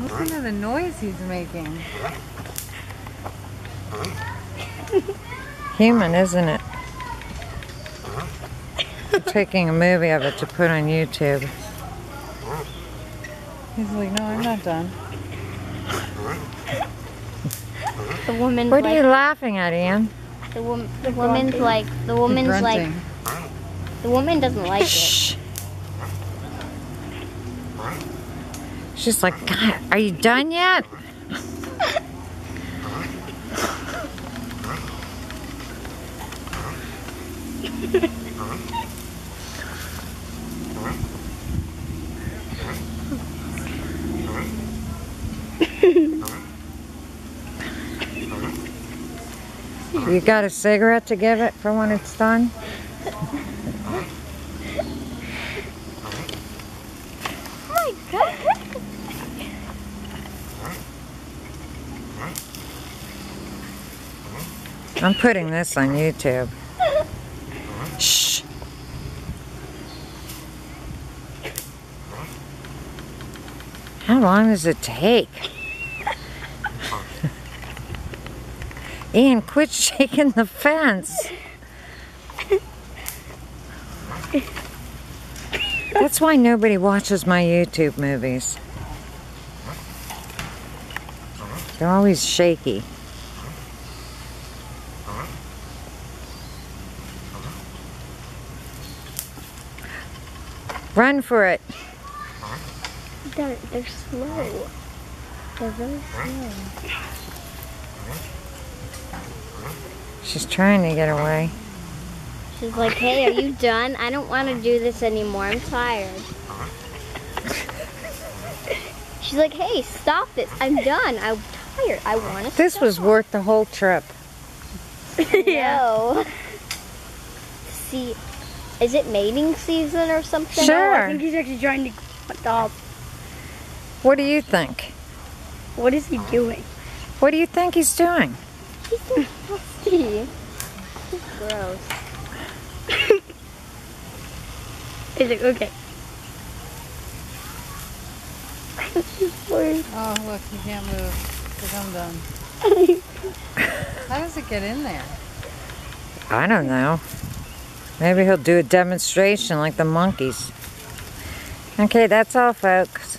Listen to the noise he's making. Human, isn't it? They're taking a movie of it to put on YouTube. He's like, no, I'm not done. The woman. What are you laughing at, Ian? the, wom- the woman's like, the woman's like, the woman doesn't like it. She's like, God, are you done yet? You got a cigarette to give it for when it's done? Oh my god. I'm putting this on YouTube. Shh. How long does it take? Ian, quit shaking the fence. That's why nobody watches my YouTube movies. They're always shaky. Run for it. They're, they're slow. They're very slow. She's trying to get away. She's like, hey, are you done? I don't want to do this anymore. I'm tired. She's like, hey, stop this. I'm done. I'm tired. I want to This was worth the whole trip. yeah. See, is it mating season or something? Sure. I think he's actually trying to stop. What do you think? What is he doing? What do you think he's doing? He's nasty. He's Gross. He's like, okay. Oh, look, he can't move because I'm done. How does it get in there? I don't know. Maybe he'll do a demonstration like the monkeys. Okay, that's all, folks.